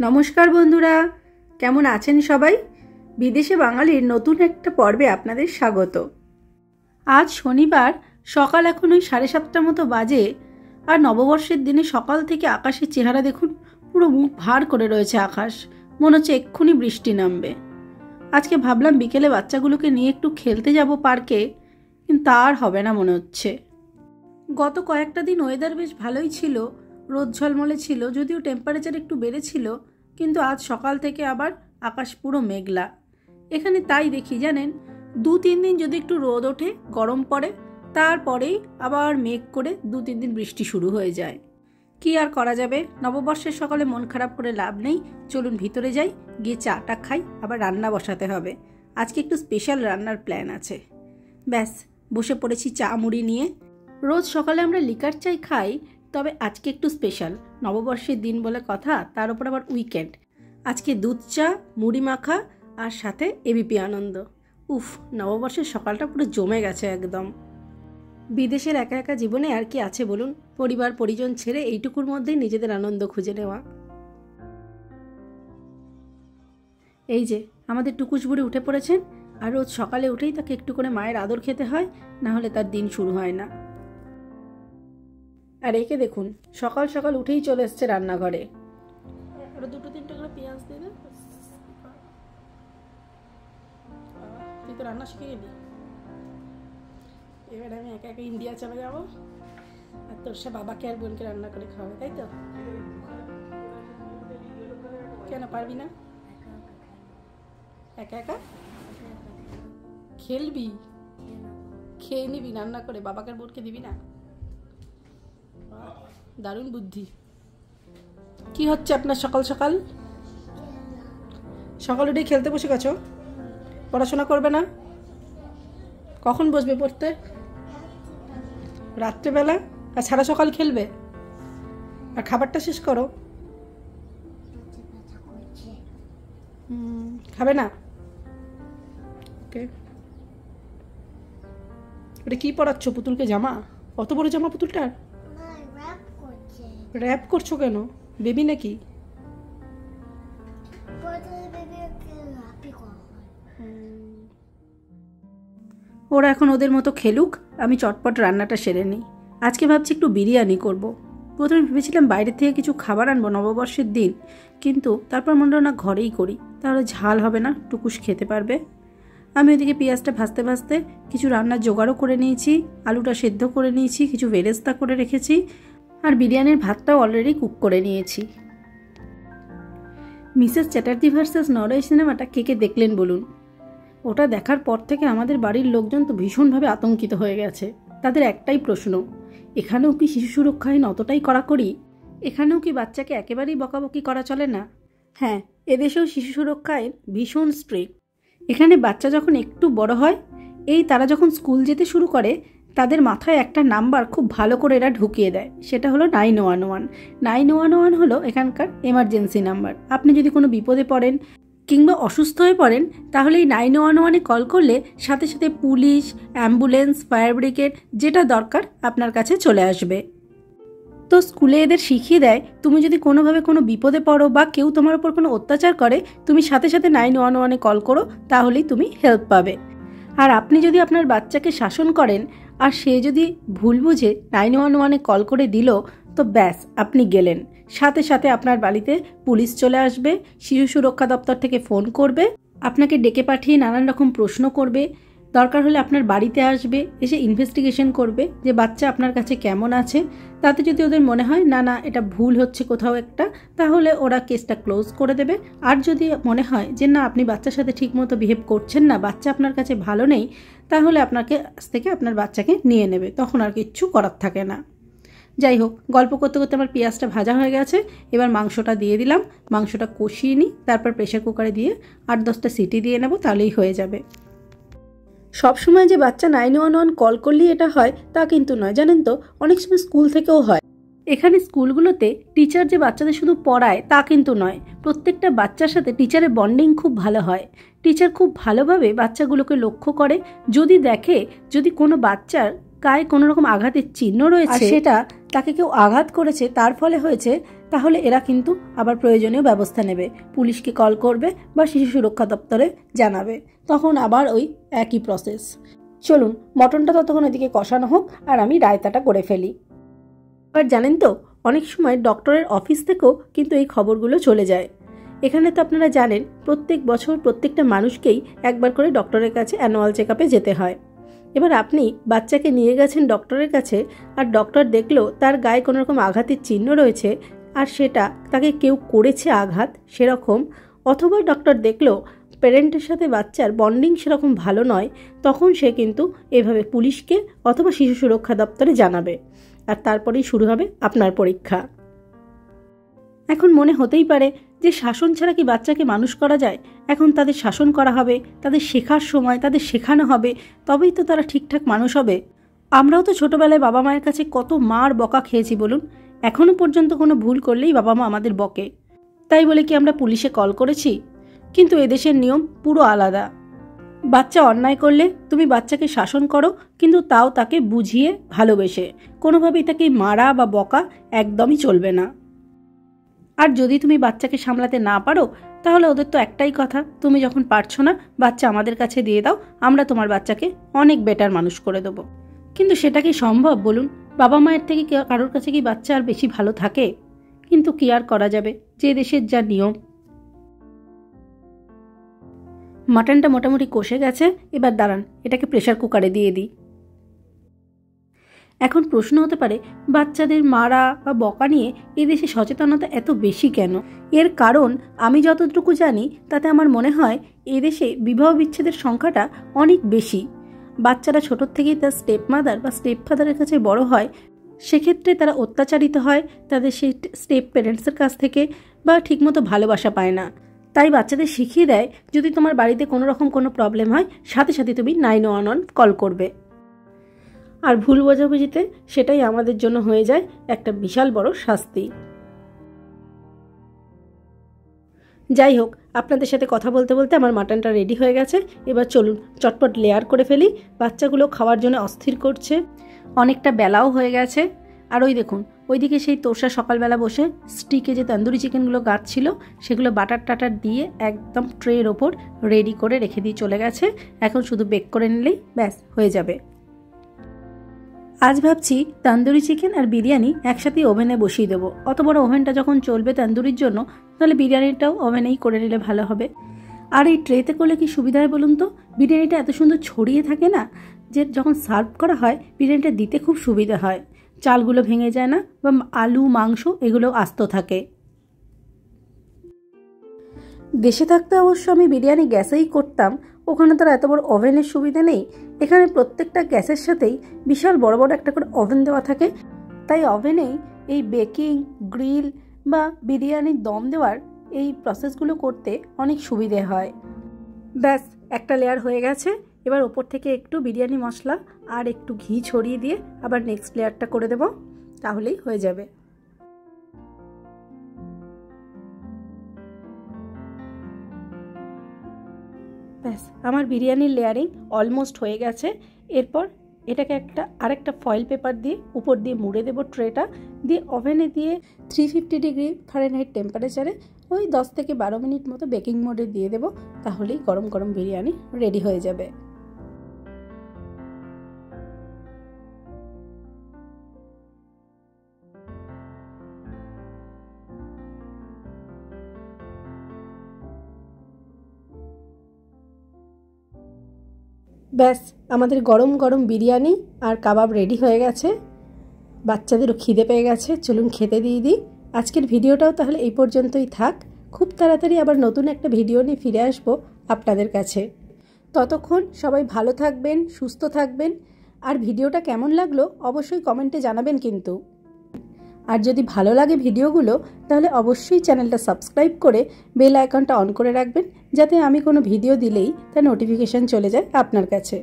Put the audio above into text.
নমস্কার বন্ধুরা, কেমন আছেন সবাই? বিদেশে বাঙালির নতুন একটা পর্বে আপনাদের স্বাগত। আজ শনিবার, সকাল এখন ওই সাড়ে সাতটার মতো বাজে, আর নববর্ষের দিনে সকাল থেকে আকাশের চেহারা দেখুন, পুরো মুখ ভার করে রয়েছে আকাশ। মনে হচ্ছে এক্ষুনি বৃষ্টি নামবে। আজকে ভাবলাম বিকেলে বাচ্চাগুলোকে নিয়ে একটু খেলতে যাব পার্কে, কিন্তু তার হবে না মনে হচ্ছে। গত কয়েকটা দিন ওয়েদার বেশ ভালোই ছিল রোদ ঝলমলে ছিল, যদিও টেম্পারেচার একটু বেড়েছিল, কিন্তু আজ সকাল থেকে আবার আকাশ পুরো মেঘলা। এখানে তাই দেখি, জানেন, দু তিন দিন যদি একটু রোদ ওঠে, গরম পড়ে, তারপরেই আবার মেঘ করে দু তিন দিন বৃষ্টি শুরু হয়ে যায়। কি আর করা যাবে? নববর্ষের সকালে মন খারাপ করে লাভ নেই, চলুন ভিতরে যাই, গিয়ে চাটা খাই, আবার রান্না বসাতে হবে। আজকে একটু স্পেশাল রান্নার প্ল্যান আছে। ব্যাস, বসে পড়েছি চা মুড়ি নিয়ে। রোজ সকালে আমরা লিকার চাই খাই তবে আজকে একটু স্পেশাল নববর্ষের দিন বলে কথা, তার উপর আবার উইকেন্ড আজকে দুধ চা, মুড়ি মাখা আর সাথে এবিপি আনন্দ। উফ, নববর্ষের সকালটা পুরো জমে গেছে একদম। বিদেশের একা একা জীবনে আর কি আছে বলুন? পরিবার, পরিজন ছেড়ে এইটুকুর মধ্যেই নিজেদের আনন্দ খুঁজে নেওয়া। এই যে, আমাদের টুকুস বুড়ি উঠে পড়েছেন। আর রোজ সকালে উঠেই তাকে একটু করে মায়ের আদর খেতে হয়, না হলে তার দিন শুরু হয় না। আর একে দেখুন, সকাল সকাল উঠেই চলে এসছে রান্নাঘরে। ওরা দুটো, তিনটে করে পেঁয়াজ দিয়ে দে। তুই তো রান্না শিখে গেলি। এবার আমি একা একা ইন্ডিয়া চলে যাব। আর তোর সে বাবাকে আর বোনকে রান্না করে খাওয়াবে, তাই তো? কেন পারবি না? একা একা? খেলবি? খেয়ে নিবি, রান্না করে। বাবাকে আর বোনকে দিবি না? দারুণ বুদ্ধি। কি হচ্ছে আপনার সকাল সকাল? সকাল উঠে খেলতে বসে গেছো? পড়াশোনা করবে না? কখন বসবে পড়তে? রাত্রেবেলা? আর সারা সকাল খেলবে? আর খাবারটা শেষ করো? খাবে না? ওকে। ওটা কি পড়াচ্ছ? পুতুলকে জামা? অত বড় জামা পুতুলটার? র্যাপ করছ কেন? বেবি নাকি? ওরা এখন ওদের মতো খেলুক, আমি চটপট রান্নাটা সেরে নিই। আজকে ভাবছি একটু বিরিয়ানি করব। প্রথমে ভেবেছিলাম বাইরে থেকে কিছু খাবার আনব নববর্ষের দিন, কিন্তু তারপর মনে না ঘরেই করি, তাহলে ঝাল হবে না, টুকুস খেতে পারবে। আমি ওইদিকে পেঁয়াজটা ভাজতে ভাজতে কিছু রান্নার জোগাড়ও করে নিয়েছি, আলুটা সেদ্ধ করে নিয়েছি, কিছু বেরেস্তা করে রেখেছি আর বিরিয়ানির ভাতটাও অলরেডি কুক করে নিয়েছি। মিসেস চ্যাটার্জি ভার্সেস নরওয়ে সিনেমাটা কে কে দেখলেন বলুন? ওটা দেখার পর থেকে আমাদের বাড়ির লোকজন তো ভীষণভাবে আতঙ্কিত হয়ে গেছে। তাদের একটাই প্রশ্ন, এখানেও কি শিশু সুরক্ষা আইন অতটাই কড়াকড়ি? এখানেও কি বাচ্চাকে একেবারেই বকাবকি করা চলে না? হ্যাঁ এদেশেও শিশু সুরক্ষা আইন ভীষণ স্ট্রিক্ট এখানে বাচ্চা যখন একটু বড় হয়, এই তারা যখন স্কুল যেতে শুরু করে তাদের মাথায় একটা নাম্বার খুব ভালো করে এরা ঢুকিয়ে দেয়। সেটা হলো nine one one nine one one হলো এখানকার এমার্জেন্সি নাম্বার। আপনি যদি কোনো বিপদে পড়েন কিংবা অসুস্থ হয়ে পড়েন, তাহলে এই নাইন ওয়ান ওয়ানে কল করলে সাথে সাথে পুলিশ অ্যাম্বুলেন্স ফায়ার ব্রিগেড যেটা দরকার আপনার কাছে চলে আসবে। তো স্কুলে এদের শিখিয়ে দেয়, তুমি যদি কোনোভাবে কোনো বিপদে পড়ো বা কেউ তোমার উপর কোনো অত্যাচার করে, তুমি সাথে সাথে নাইন ওয়ান ওয়ানে কল করো, তাহলেই তুমি হেল্প পাবে। আর আপনি যদি আপনার বাচ্চাকে শাসন করেন আর সে যদি ভুল বুঝে নাইন ওয়ান ওয়ানে কল করে দিল, তো ব্যাস, আপনি গেলেন। সাথে সাথে আপনার বাড়িতে পুলিশ চলে আসবে, শিশু সুরক্ষা দপ্তর থেকে ফোন করবে, আপনাকে ডেকে পাঠিয়ে নানান রকম প্রশ্ন করবে, দরকার হলে আপনার বাড়িতে আসবে, এসে ইনভেস্টিগেশন করবে যে বাচ্চা আপনার কাছে কেমন আছে। তাতে যদি ওদের মনে হয়, না না, এটা ভুল হচ্ছে কোথাও একটা, তাহলে ওরা কেসটা ক্লোজ করে দেবে। আর যদি মনে হয় যে, না, আপনি বাচ্চার সাথে ঠিকমতো বিহেভ করছেন না, বাচ্চা আপনার কাছে ভালো নেই তাহলে আপনাকে আজ থেকে আপনার বাচ্চাকে নিয়ে নেবে, তখন আর কিচ্ছু করার থাকে না। যাই হোক, গল্প করতে করতে আমার পেঁয়াজটা ভাজা হয়ে গেছে, এবার মাংসটা দিয়ে দিলাম, মাংসটা কষিয়ে নিই, তারপর প্রেশার কুকারে দিয়ে আট দশটা সিটি দিয়ে নেব, তাহলেই হয়ে যাবে। সবসময় যে বাচ্চা নাইন ওয়ান ওয়ান কল করলেই এটা হয়, তা কিন্তু নয়, জানেন তো? অনেক সময় স্কুল থেকেও হয়। এখানে স্কুলগুলোতে টিচার যে বাচ্চাদের শুধু পড়ায় তা কিন্তু নয়, প্রত্যেকটা বাচ্চার সাথে টিচারের বন্ডিং খুব ভালো হয়। টিচার খুব ভালোভাবে বাচ্চাগুলোকে লক্ষ্য করে, যদি দেখে যদি কোনো বাচ্চার গায়ে কোনো রকম আঘাতের চিহ্ন রয়েছে সেটা তাকে কেউ আঘাত করেছে, তার ফলে হয়েছে, তাহলে এরা কিন্তু আবার প্রয়োজনীয় ব্যবস্থা নেবে। পুলিশকে কল করবে বা শিশু সুরক্ষা দপ্তরে জানাবে। তখন আবার ওই একই প্রসেস চলুন, মটনটা ততক্ষণ এদিকে কষানো হোক, আর আমি রায়তাটা করে ফেলি। এবার জানেন তো, অনেক সময় ডক্টরের অফিস থেকেও কিন্তু এই খবরগুলো চলে যায়। এখানে তো আপনারা জানেন, প্রত্যেক বছর প্রত্যেকটা মানুষকেই একবার করে ডক্টরের কাছে অ্যানুয়াল চেক যেতে হয়। এবার আপনি বাচ্চাকে নিয়ে গেছেন ডক্টরের কাছে, আর ডক্টর দেখল তার গায়ে কোনো রকম আঘাতের চিহ্ন রয়েছে, আর সেটা তাকে কেউ করেছে আঘাত সেরকম, অথবা ডক্টর দেখল প্যারেন্টের সাথে বাচ্চার বন্ডিং সেরকম ভালো নয়, তখন সে কিন্তু এভাবে পুলিশকে অথবা শিশু সুরক্ষা দপ্তরে জানাবে। আর তারপরেই শুরু হবে আপনার পরীক্ষা। এখন মনে হতেই পারে যে শাসন ছাড়া কি বাচ্চাকে মানুষ করা যায়? এখন তাদের শাসন করা হবে, তাদের শেখার সময়, তাদের শেখানো হবে, তবেই তো তারা ঠিকঠাক মানুষ হবে। আমরাও তো ছোটোবেলায় বাবা মায়ের কাছে কত মার বকা খেয়েছি বলুন। এখনও পর্যন্ত কোনো ভুল করলেই বাবা মা আমাদের বকে। তাই বলে কি আমরা পুলিশে কল করেছি? কিন্তু এদেশের নিয়ম পুরো আলাদা। বাচ্চা অন্যায় করলে তুমি বাচ্চাকে শাসন করো, কিন্তু তাও তাকে বুঝিয়ে ভালোবেসে। কোনোভাবেই তাকে মারা বা বকা একদমই চলবে না। আর যদি তুমি বাচ্চাকে সামলাতে না পারো, তাহলে ওদের তো একটাই কথা, তুমি যখন পারছ না, বাচ্চা আমাদের কাছে দিয়ে দাও, আমরা তোমার বাচ্চাকে অনেক বেটার মানুষ করে দেবো। কিন্তু সেটা কি সম্ভব বলুন? বাবা মায়ের থেকে কারোর কাছে কি বাচ্চা আর বেশি ভালো থাকে? কিন্তু কি আর করা যাবে? যে দেশের যা নিয়ম মাটনটা মোটামুটি কষে গেছে, এবার দাঁড়ান, এটাকে প্রেশার কুকারে দিয়ে দিই। এখন প্রশ্ন হতে পারে, বাচ্চাদের মারা বা বকা নিয়ে এদেশে সচেতনতা এত বেশি কেন? এর কারণ আমি যতটুকু জানি, তাতে আমার মনে হয় এদেশে বিবাহ বিচ্ছেদের সংখ্যাটা অনেক বেশি। বাচ্চারা ছোটোর থেকেই তার স্টেপ মাদার বা স্টেপ ফাদারের কাছে বড় হয়, সেক্ষেত্রে তারা অত্যাচারিত হয়, তাদের সেই স্টেপ প্যারেন্টসের কাছ থেকে বা ঠিকমতো ভালোবাসা পায় না। তাই বাচ্চাদের শিখিয়ে দেয়, যদি তোমার বাড়িতে কোনো রকম কোনো প্রবলেম হয়, সাথে সাথে তুমি নাইন ওয়ান ওয়ান কল করবে। আর ভুল বোঝাবুঝিতে সেটাই আমাদের জন্য হয়ে যায় একটা বিশাল বড় শাস্তি। যাই হোক, আপনাদের সাথে কথা বলতে বলতে আমার মাটনটা রেডি হয়ে গেছে। এবার চলুন, চটপট লেয়ার করে ফেলি। বাচ্চাগুলো খাওয়ার জন্য অস্থির করছে। অনেকটা বেলাও হয়ে গেছে। আর ওই দেখুন ওইদিকে সেই তোষা সকালবেলা বসে স্টিকে যে তন্দুরি চিকেনগুলো ছিল সেগুলো বাটার টাটার দিয়ে একদম ট্রের ওপর রেডি করে রেখে দিয়ে চলে গেছে। এখন শুধু বেক করে নিলেই ব্যাস, হয়ে যাবে। আজ ভাবছি তান্দুরি চিকেন আর বিরিয়ানি একসাথে ওভেনে বসিয়ে দেবো। অত বড় ওভেনটা যখন চলবে তান্দুরির জন্য, তাহলে বিরিয়ানিটাও ওভেনেই করে নিলে ভালো হবে। আর এই ট্রেতে করলে কি সুবিধা হয় বলুন তো? বিরিয়ানিটা এত সুন্দর ছড়িয়ে থাকে না, যে যখন সার্ভ করা হয়, বিরিয়ানিটা দিতে খুব সুবিধা হয়। চালগুলো ভেঙে যায় না বা আলু, মাংস এগুলো আস্ত থাকে। দেশে থাকতে অবশ্য আমি বিরিয়ানি গ্যাসেই করতাম। ওখানে তো এত বড় ওভেনের সুবিধা নেই। এখানে প্রত্যেকটা গ্যাসের সাথেই বিশাল বড় বড় একটা করে ওভেন দেওয়া থাকে। তাই ওভেনেই এই বেকিং, গ্রিল বা বিরিয়ানির দম দেওয়ার এই প্রসেসগুলো করতে অনেক সুবিধে হয়। ব্যাস, একটা লেয়ার হয়ে গেছে। এবার ওপর থেকে একটু বিরিয়ানি মশলা আর একটু ঘি ছড়িয়ে দিয়ে আবার নেক্সট লেয়ারটা করে দেব, তাহলেই হয়ে যাবে। ব্যাস, আমার বিরিয়ানির লেয়ারিং অলমোস্ট হয়ে গেছে। এরপর এটাকে একটা, আরেকটা ফয়েল পেপার দিয়ে উপর দিয়ে মুড়ে দেবো ট্রেটা। দিয়ে ওভেনে দিয়ে থ্রি ফিফটি ডিগ্রি ফারেনহাইট টেম্পারেচারে ওই দশ থেকে বারো মিনিট মতো বেকিং মোডে দিয়ে দেবো, তাহলেই গরম গরম বিরিয়ানি রেডি হয়ে যাবে। ব্যাস, আমাদের গরম গরম বিরিয়ানি আর কাবাব রেডি হয়ে গেছে। বাচ্চাদেরও খিদে পেয়ে গেছে, চলুন খেতে দিয়ে দিই। আজকের ভিডিওটাও তাহলে এই পর্যন্তই থাক। খুব তাড়াতাড়ি আবার নতুন একটা ভিডিও নিয়ে ফিরে আসব আপনাদের কাছে। ততক্ষণ সবাই ভালো থাকবেন, সুস্থ থাকবেন। আর ভিডিওটা কেমন লাগল অবশ্যই কমেন্টে জানাবেন কিন্তু। আর যদি ভালো লাগে ভিডিওগুলো, তাহলে অবশ্যই চ্যানেলটা সাবস্ক্রাইব করে বেল আইকনটা অন করে রাখবেন, যাতে আমি কোনো ভিডিও দিলেই তার নোটিফিকেশান চলে যায় আপনার কাছে।